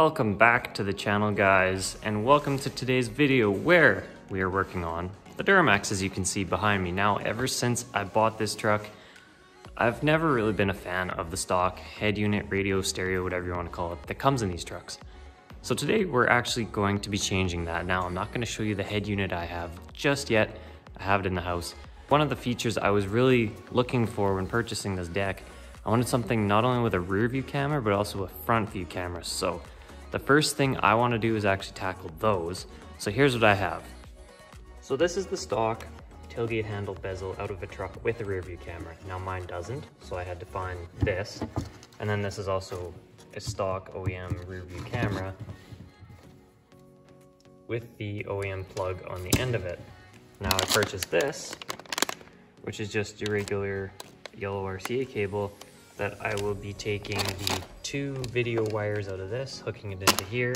Welcome back to the channel guys and welcome to today's video where we are working on the Duramax as you can see behind me. Now ever since I bought this truck I've never really been a fan of the stock head unit, radio, stereo, whatever you want to call it that comes in these trucks. So today we're actually going to be changing that. Now I'm not going to show you the head unit I have just yet. I have it in the house. One of the features I was really looking for when purchasing this deck I wanted something not only with a rear view camera, but also a front view camera. So the first thing I want to do is actually tackle those. So here's what I have. So this is the stock tailgate handle bezel out of a truck with a rear view camera. Now mine doesn't, so I had to find this. And then this is also a stock OEM rear view camera with the OEM plug on the end of it. Now I purchased this, which is just your regular yellow RCA cable that I will be taking the two video wires out of this, hooking it into here,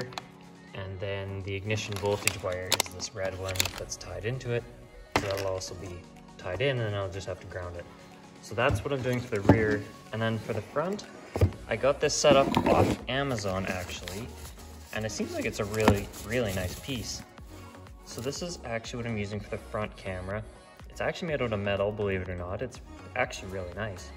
and then the ignition voltage wire is this red one that's tied into it. So that'll also be tied in and then I'll just have to ground it. So that's what I'm doing for the rear. And then for the front, I got this set up off Amazon actually, and it seems like it's a really, really nice piece. So this is actually what I'm using for the front camera. It's actually made out of metal, believe it or not. It's actually really nice.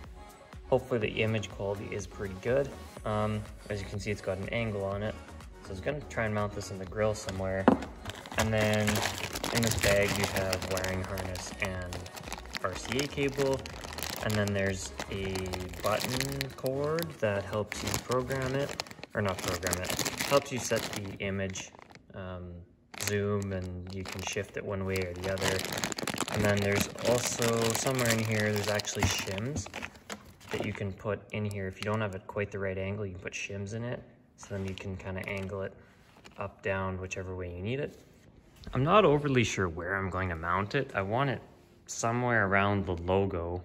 Hopefully the image quality is pretty good. Um, as you can see, it's got an angle on it. So I was gonna try and mount this in the grill somewhere. And then in this bag, you have wiring harness and RCA cable. And then there's a button cord that helps you program it, or not program it, helps you set the image um, zoom and you can shift it one way or the other. And then there's also somewhere in here, there's actually shims that you can put in here. If you don't have it quite the right angle, you can put shims in it. So then you can kind of angle it up, down, whichever way you need it. I'm not overly sure where I'm going to mount it. I want it somewhere around the logo,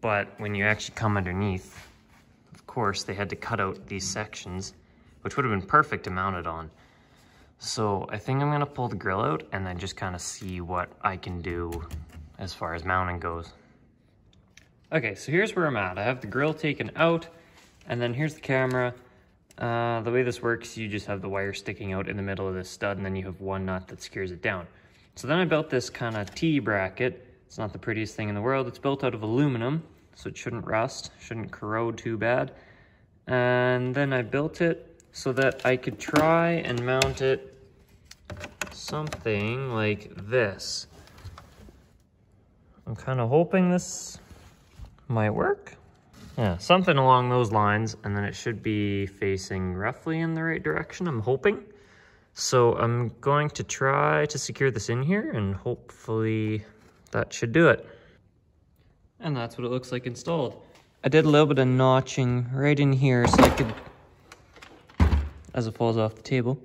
but when you actually come underneath, of course, they had to cut out these sections, which would have been perfect to mount it on. So I think I'm gonna pull the grill out and then just kind of see what I can do as far as mounting goes. Okay, so here's where I'm at. I have the grill taken out, and then here's the camera. Uh, the way this works, you just have the wire sticking out in the middle of this stud, and then you have one nut that secures it down. So then I built this kind of T-bracket. It's not the prettiest thing in the world. It's built out of aluminum, so it shouldn't rust, shouldn't corrode too bad. And then I built it so that I could try and mount it something like this. I'm kind of hoping this might work. Yeah, something along those lines, and then it should be facing roughly in the right direction, I'm hoping. So I'm going to try to secure this in here, and hopefully that should do it. And that's what it looks like installed. I did a little bit of notching right in here so I could, as it falls off the table,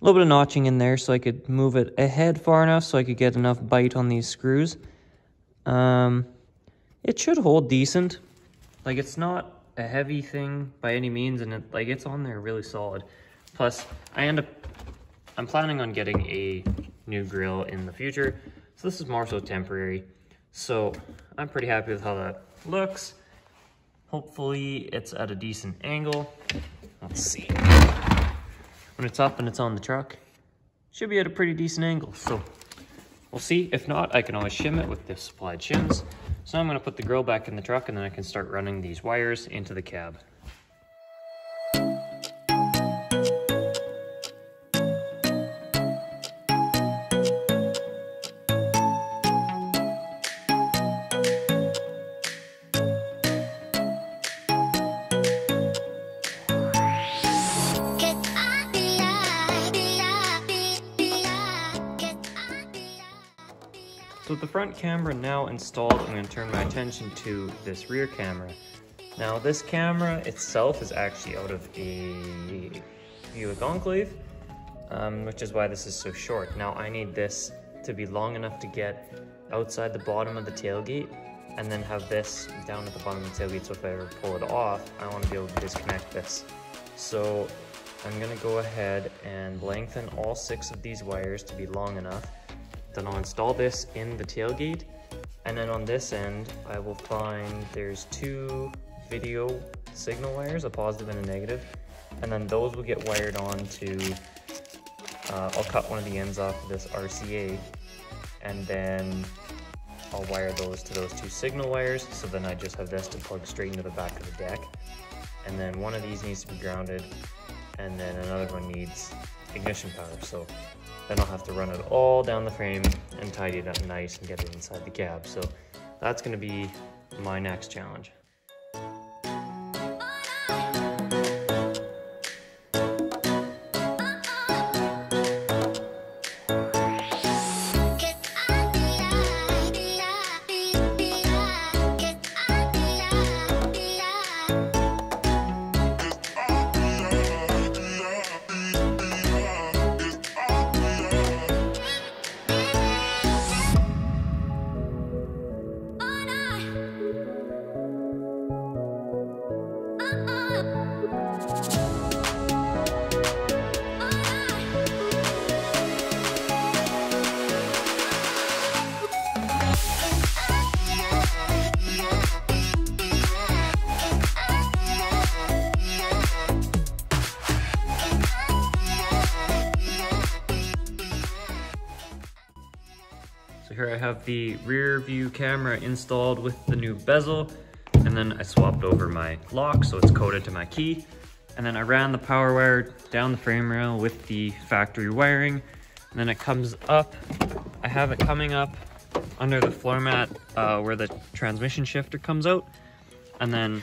a little bit of notching in there so I could move it ahead far enough so I could get enough bite on these screws. Um, it should hold decent. Like it's not a heavy thing by any means and it like it's on there really solid. Plus I end up, I'm planning on getting a new grill in the future. So this is more so temporary. So I'm pretty happy with how that looks. Hopefully it's at a decent angle. Let's see. When it's up and it's on the truck, should be at a pretty decent angle. So we'll see. If not, I can always shim it with the supplied shims. So I'm gonna put the grill back in the truck and then I can start running these wires into the cab. With the front camera now installed, I'm going to turn my attention to this rear camera. Now this camera itself is actually out of a Buick Enclave, um, which is why this is so short. Now I need this to be long enough to get outside the bottom of the tailgate and then have this down at the bottom of the tailgate so if I ever pull it off, I want to be able to disconnect this. So I'm going to go ahead and lengthen all six of these wires to be long enough then I'll install this in the tailgate. And then on this end, I will find there's two video signal wires, a positive and a negative. And then those will get wired on to, uh, I'll cut one of the ends off of this RCA and then I'll wire those to those two signal wires. So then I just have this to plug straight into the back of the deck. And then one of these needs to be grounded and then another one needs ignition power. So then I'll have to run it all down the frame and tidy it up nice and get it inside the cab. So that's gonna be my next challenge. Have the rear view camera installed with the new bezel. And then I swapped over my lock so it's coded to my key. And then I ran the power wire down the frame rail with the factory wiring. And then it comes up, I have it coming up under the floor mat uh, where the transmission shifter comes out. And then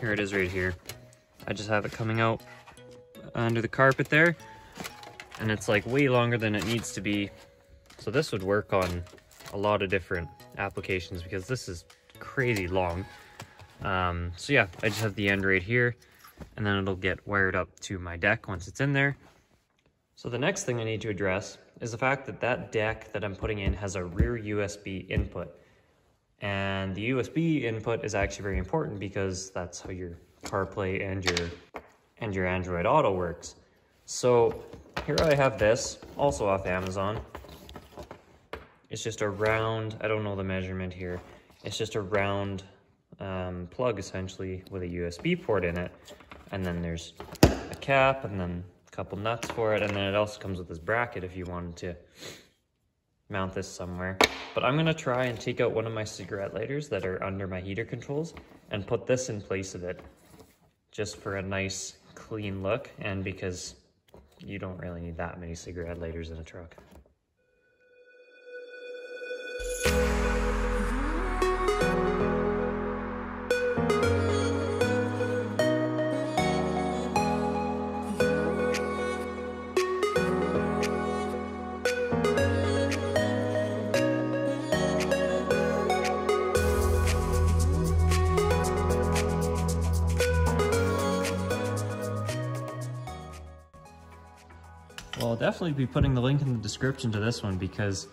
here it is right here. I just have it coming out under the carpet there. And it's like way longer than it needs to be. So this would work on a lot of different applications because this is crazy long. Um, so yeah, I just have the end right here and then it'll get wired up to my deck once it's in there. So the next thing I need to address is the fact that that deck that I'm putting in has a rear USB input. And the USB input is actually very important because that's how your CarPlay and your and your Android Auto works. So here I have this, also off Amazon. It's just a round, I don't know the measurement here. It's just a round um, plug essentially with a USB port in it. And then there's a cap and then a couple nuts for it. And then it also comes with this bracket if you wanted to mount this somewhere. But I'm gonna try and take out one of my cigarette lighters that are under my heater controls and put this in place of it just for a nice clean look and because you don't really need that many cigarette lighters in a truck. Definitely be putting the link in the description to this one because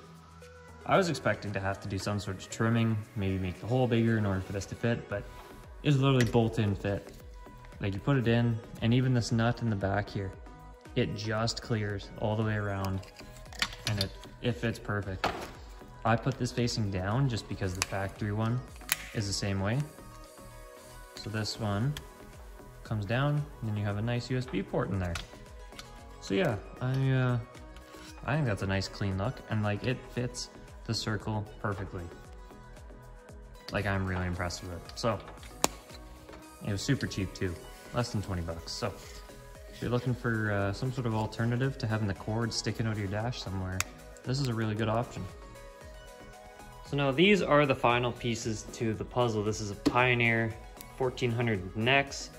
I was expecting to have to do some sort of trimming, maybe make the hole bigger in order for this to fit, but it's literally bolt-in fit. Like you put it in, and even this nut in the back here, it just clears all the way around, and it, it fits perfect. I put this facing down just because the factory one is the same way. So this one comes down, and then you have a nice USB port in there. So yeah, I uh, I think that's a nice clean look, and like it fits the circle perfectly. Like I'm really impressed with it. So it was super cheap too, less than 20 bucks. So if you're looking for uh, some sort of alternative to having the cord sticking out of your dash somewhere, this is a really good option. So now these are the final pieces to the puzzle. This is a Pioneer 1400 NEX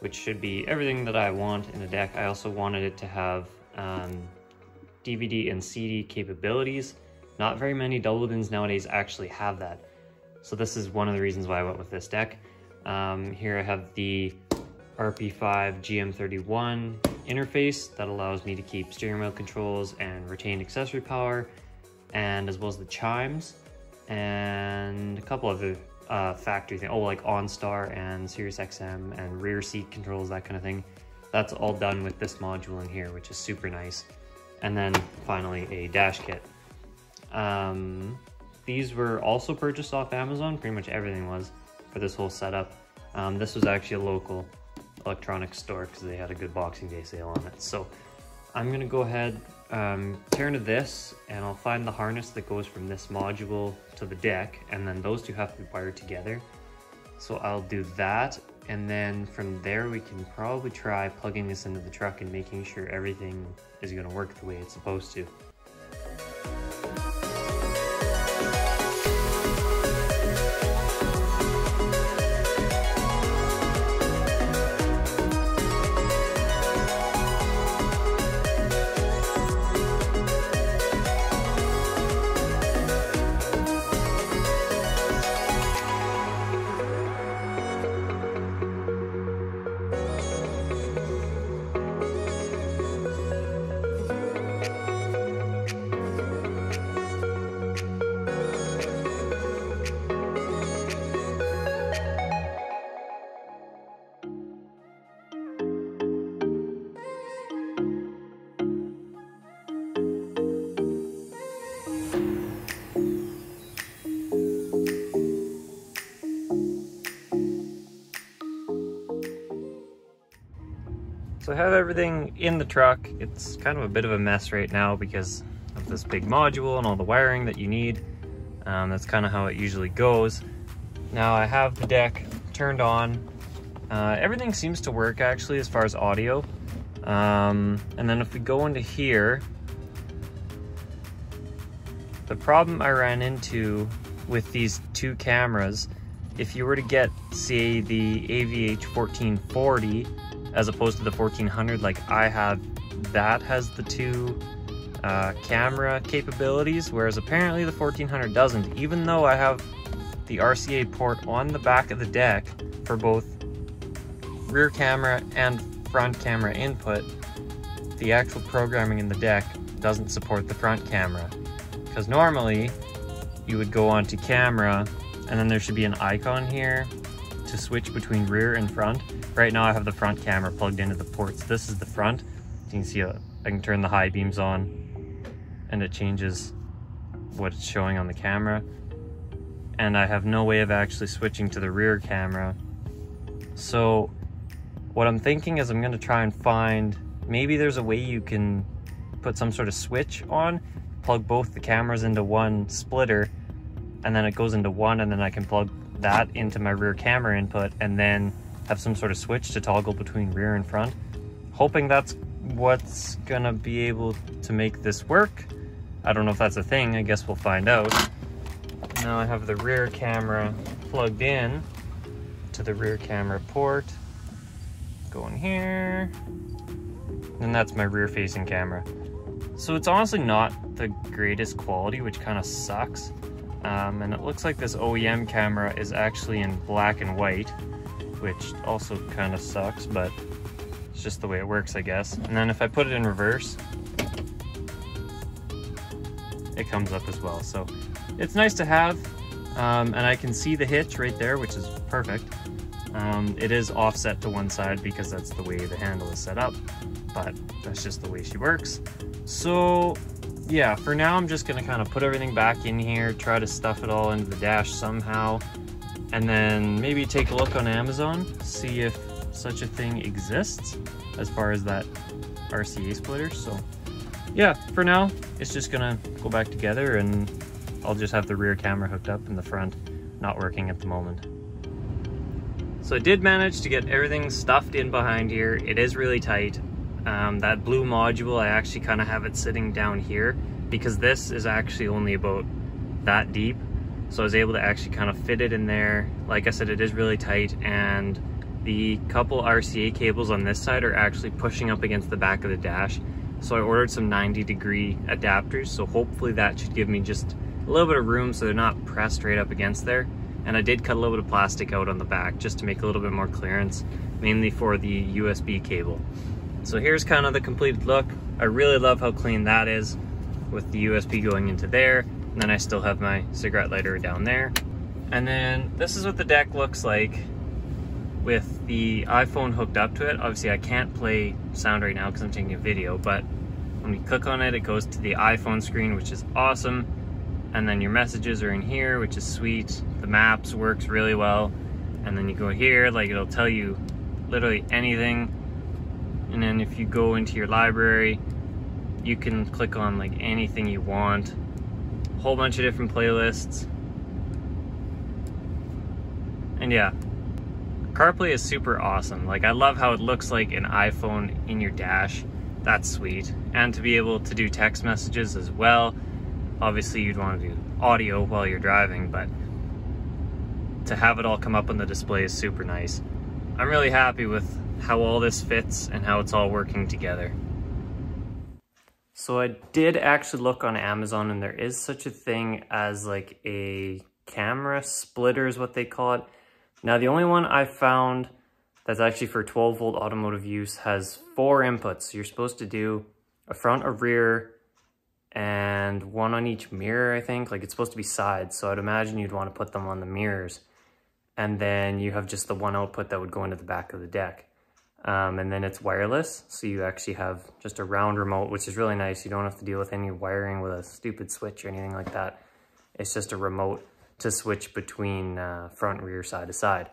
which should be everything that I want in a deck. I also wanted it to have um, DVD and CD capabilities. Not very many double dins nowadays actually have that. So this is one of the reasons why I went with this deck. Um, here I have the RP5 GM31 interface that allows me to keep steering wheel controls and retained accessory power, and as well as the chimes, and a couple other uh, factory thing. Oh, like OnStar and Sirius XM and rear seat controls, that kind of thing. That's all done with this module in here, which is super nice. And then finally a dash kit. Um, these were also purchased off Amazon. Pretty much everything was for this whole setup. Um, this was actually a local electronics store because they had a good Boxing Day sale on it. So I'm gonna go ahead, um, tear into this and I'll find the harness that goes from this module to the deck and then those two have to be wired together. So I'll do that and then from there we can probably try plugging this into the truck and making sure everything is gonna work the way it's supposed to. So I have everything in the truck. It's kind of a bit of a mess right now because of this big module and all the wiring that you need. Um, that's kind of how it usually goes. Now I have the deck turned on. Uh, everything seems to work actually as far as audio. Um, and then if we go into here, the problem I ran into with these two cameras, if you were to get, say, the AVH 1440 as opposed to the 1400 like I have that has the two uh, camera capabilities whereas apparently the 1400 doesn't. Even though I have the RCA port on the back of the deck for both rear camera and front camera input the actual programming in the deck doesn't support the front camera. Because normally you would go onto camera and then there should be an icon here to switch between rear and front Right now I have the front camera plugged into the ports. This is the front. You can see uh, I can turn the high beams on and it changes what it's showing on the camera. And I have no way of actually switching to the rear camera. So what I'm thinking is I'm gonna try and find, maybe there's a way you can put some sort of switch on, plug both the cameras into one splitter, and then it goes into one, and then I can plug that into my rear camera input, and then have some sort of switch to toggle between rear and front. Hoping that's what's gonna be able to make this work. I don't know if that's a thing, I guess we'll find out. Now I have the rear camera plugged in to the rear camera port. Going here. And that's my rear facing camera. So it's honestly not the greatest quality, which kind of sucks. Um, and it looks like this OEM camera is actually in black and white which also kind of sucks, but it's just the way it works, I guess. And then if I put it in reverse, it comes up as well. So it's nice to have, um, and I can see the hitch right there, which is perfect. Um, it is offset to one side because that's the way the handle is set up, but that's just the way she works. So yeah, for now I'm just gonna kind of put everything back in here, try to stuff it all into the dash somehow and then maybe take a look on Amazon, see if such a thing exists as far as that RCA splitter. So yeah, for now, it's just gonna go back together and I'll just have the rear camera hooked up and the front not working at the moment. So I did manage to get everything stuffed in behind here. It is really tight. Um, that blue module, I actually kind of have it sitting down here because this is actually only about that deep so I was able to actually kind of fit it in there. Like I said, it is really tight and the couple RCA cables on this side are actually pushing up against the back of the dash. So I ordered some 90 degree adapters. So hopefully that should give me just a little bit of room so they're not pressed right up against there. And I did cut a little bit of plastic out on the back just to make a little bit more clearance, mainly for the USB cable. So here's kind of the completed look. I really love how clean that is with the USB going into there. And then I still have my cigarette lighter down there. And then this is what the deck looks like with the iPhone hooked up to it. Obviously I can't play sound right now because I'm taking a video, but when you click on it, it goes to the iPhone screen, which is awesome. And then your messages are in here, which is sweet. The maps works really well. And then you go here, like it'll tell you literally anything. And then if you go into your library, you can click on like anything you want. Whole bunch of different playlists. And yeah, CarPlay is super awesome. Like I love how it looks like an iPhone in your dash. That's sweet. And to be able to do text messages as well. Obviously you'd want to do audio while you're driving, but to have it all come up on the display is super nice. I'm really happy with how all this fits and how it's all working together. So I did actually look on Amazon and there is such a thing as like a camera splitter is what they call it. Now the only one I found that's actually for 12 volt automotive use has four inputs. You're supposed to do a front, a rear, and one on each mirror, I think. Like it's supposed to be sides. So I'd imagine you'd want to put them on the mirrors and then you have just the one output that would go into the back of the deck. Um, and then it's wireless, so you actually have just a round remote, which is really nice. You don't have to deal with any wiring with a stupid switch or anything like that. It's just a remote to switch between uh, front, rear, side to side.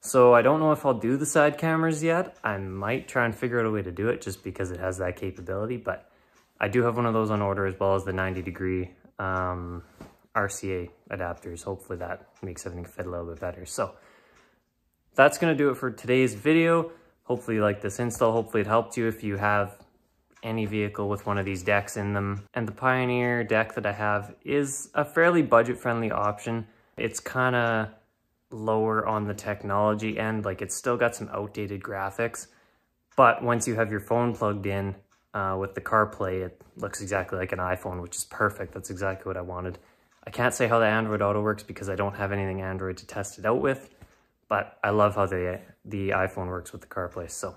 So I don't know if I'll do the side cameras yet. I might try and figure out a way to do it just because it has that capability, but I do have one of those on order as well as the 90 degree um, RCA adapters. Hopefully that makes everything fit a little bit better. So that's to do it for today's video. Hopefully like this install. Hopefully it helped you if you have any vehicle with one of these decks in them. And the Pioneer deck that I have is a fairly budget-friendly option. It's kind of lower on the technology end. Like it's still got some outdated graphics. But once you have your phone plugged in uh, with the CarPlay, it looks exactly like an iPhone, which is perfect. That's exactly what I wanted. I can't say how the Android Auto works because I don't have anything Android to test it out with, but I love how the, the iPhone works with the CarPlay. So,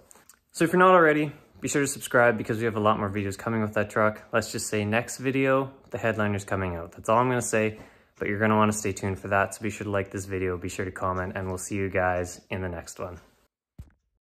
so if you're not already, be sure to subscribe because we have a lot more videos coming with that truck. Let's just say next video, the headliner's coming out. That's all I'm gonna say, but you're gonna wanna stay tuned for that. So be sure to like this video, be sure to comment, and we'll see you guys in the next one.